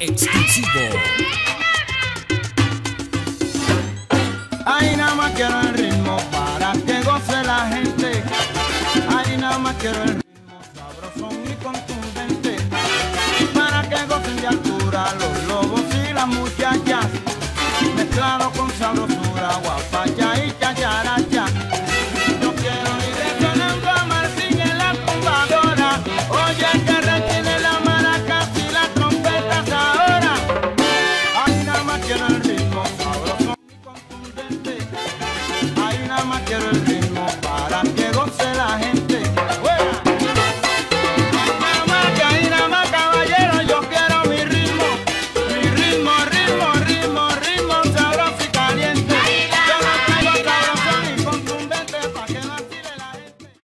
exclusivo. Ahí nada más quiero el ritmo para que goce la gente. Ahí nada más quiero el ritmo sabroso y contundente. Para que gocen de altura los lobos y las muchachas. Mezclado con sabrosura, más quiero el ritmo